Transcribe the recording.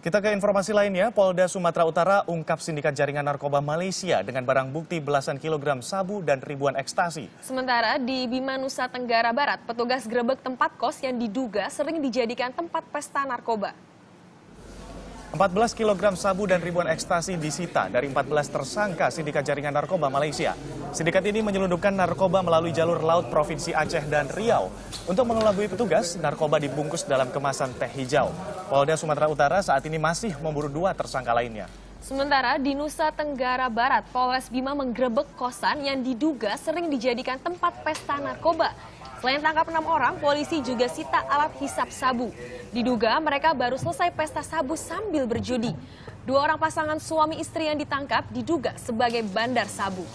Kita ke informasi lainnya, Polda Sumatera Utara ungkap sindikat jaringan narkoba Malaysia dengan barang bukti belasan kilogram sabu dan ribuan ekstasi. Sementara di Bima Nusa Tenggara Barat, petugas grebek tempat kos yang diduga sering dijadikan tempat pesta narkoba. 14 kg sabu dan ribuan ekstasi disita dari 14 tersangka sindikat jaringan narkoba Malaysia. Sindikat ini menyelundupkan narkoba melalui jalur laut Provinsi Aceh dan Riau. Untuk mengelabui petugas, narkoba dibungkus dalam kemasan teh hijau. Polda Sumatera Utara saat ini masih memburu dua tersangka lainnya. Sementara di Nusa Tenggara Barat, Polres Bima menggerebek kosan yang diduga sering dijadikan tempat pesta narkoba. Selain tangkap enam orang, polisi juga sita alat hisap sabu. Diduga mereka baru selesai pesta sabu sambil berjudi. Dua orang pasangan suami istri yang ditangkap diduga sebagai bandar sabu.